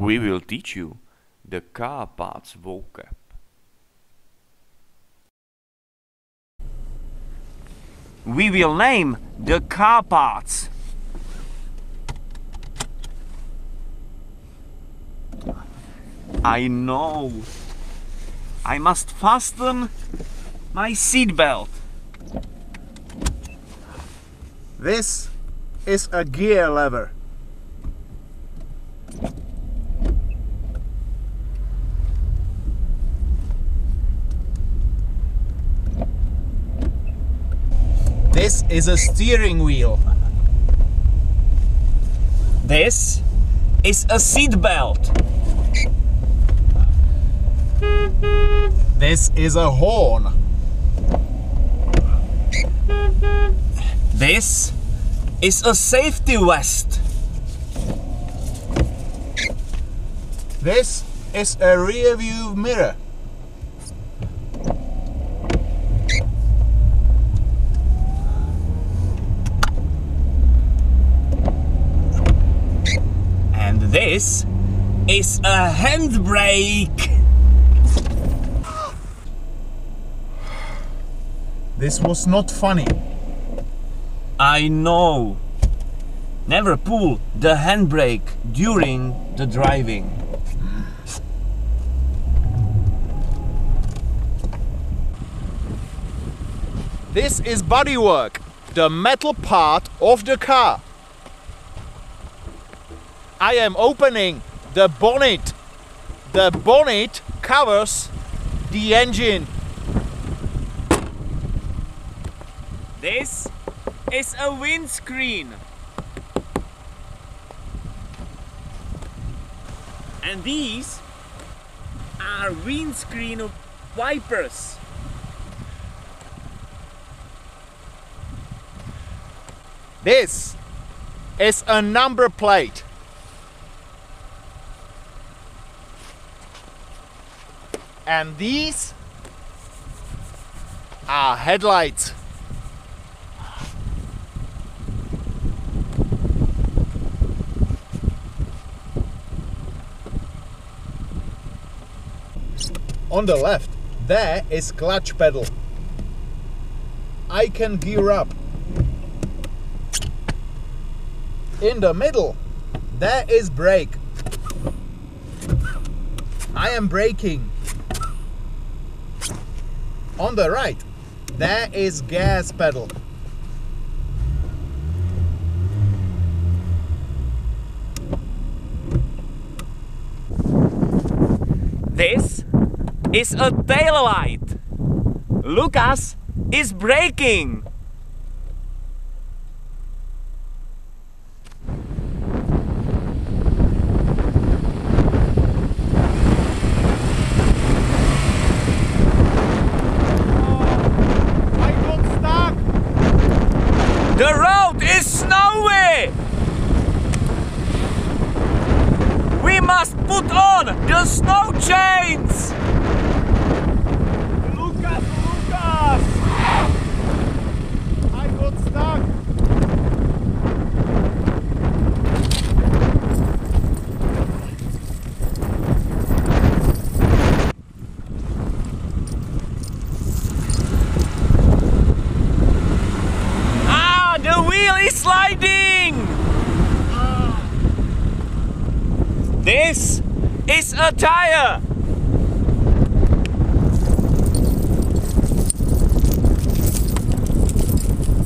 we will teach you the car parts vocab. We will name the car parts. I know. I must fasten my seatbelt. This is a gear lever. This is a steering wheel. This is a seat belt. This is a horn. This is a safety vest. This is a rear view mirror. And this is a handbrake. This was not funny. I know. Never pull the handbrake during the driving. This is bodywork, the metal part of the car. I am opening the bonnet. The bonnet covers the engine. This is a windscreen. And these are windscreen wipers. This is a number plate. And these are headlights. On the left, there is clutch pedal. I can gear up. In the middle, there is brake. I am braking. On the right, there is gas pedal. This is a tail light. Lucas is braking. I got stuck. The road is snowy. We must put on the snow chains. Lucas, Lucas! I got stuck. Ah, the wheel is sliding. This is a tire.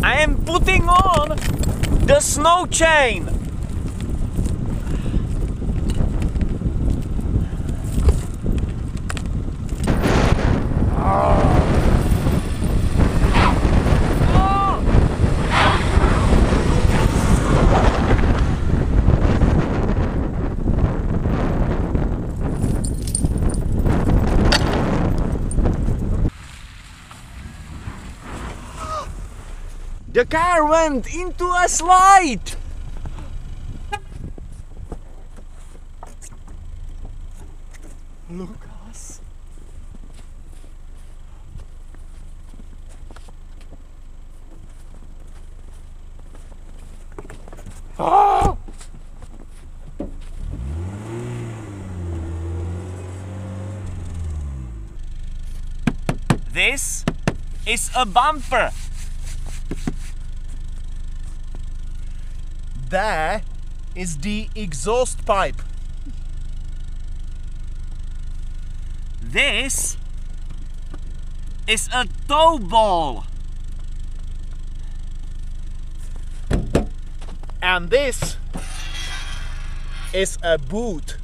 I am putting on the snow chain. The car went into a slide! Lucas. Oh! Ah! This is a bumper. There is the exhaust pipe. This is a tow ball. And this is a boot.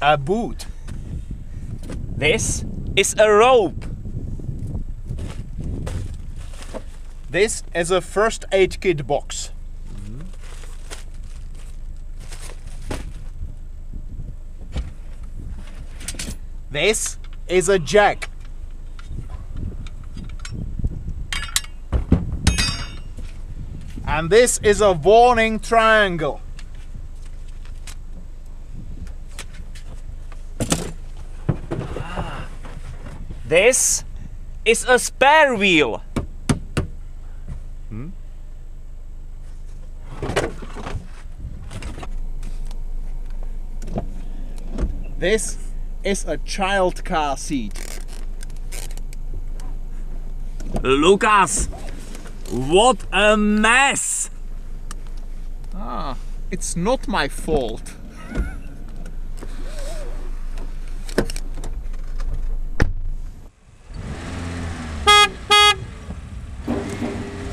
A boot. This is a rope. This is a first aid kit box. This is a jack. And this is a warning triangle. This is a spare wheel. This is a child car seat. Lucas, what a mess! Ah, it's not my fault.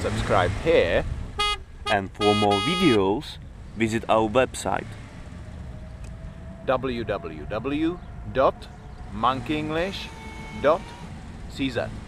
Subscribe here. And for more videos, visit our website. www.monkeyenglish.cz